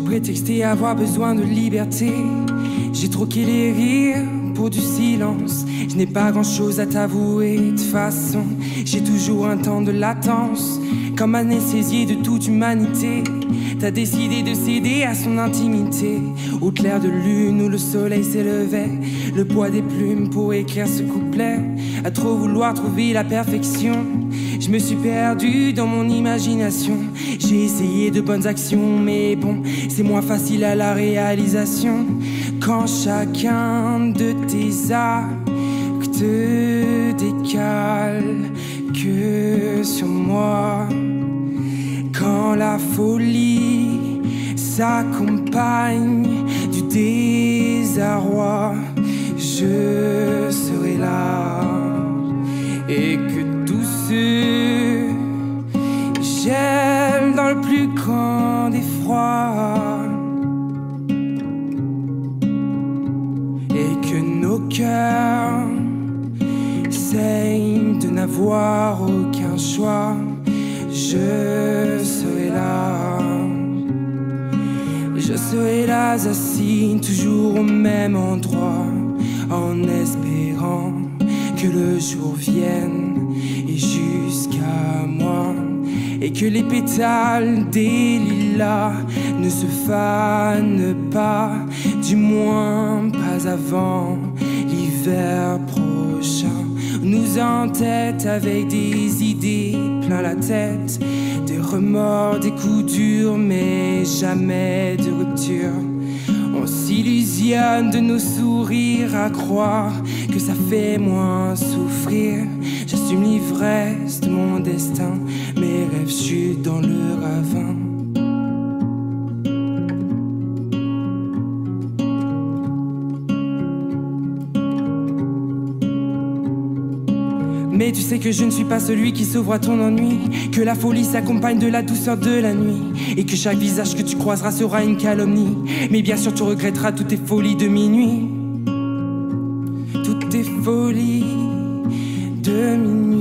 prétexter avoir besoin de liberté. J'ai troqué les rires pour du silence. Je n'ai pas grand chose à t'avouer. De façon, j'ai toujours un temps de latence. Comme anesthésié de toute humanité. T'as décidé de céder à son intimité. Au clair de lune où le soleil s'élevait. Le poids des plumes pour écrire ce couplet. À trop vouloir trouver la perfection. Je me suis perdu dans mon imagination. J'ai essayé de bonnes actions, mais bon, c'est moins facile à la réalisation. Quand chacun de tes actes décale que sur moi. Quand la folie s'accompagne du désarroi, je le plus grand des froids. Et que nos cœurs saignent de n'avoir aucun choix. Je serai là. Je serai là assis toujours au même endroit en espérant que le jour vienne et jusqu'à moi et que les pétales des lilas ne se fanent pas, du moins pas avant l'hiver prochain. Nous en tête avec des idées plein la tête, des remords, des coups durs, mais jamais de rupture. On s'illusionne de nos sourires à croire que ça fait moins souffrir. J'assume l'ivresse de mon destin, mes rêves chutent dans le ravin. Mais tu sais que je ne suis pas celui qui à ton ennui. Que la folie s'accompagne de la douceur de la nuit. Et que chaque visage que tu croiseras sera une calomnie. Mais bien sûr, tu regretteras toutes tes folies de minuit. Toutes tes folies de minuit.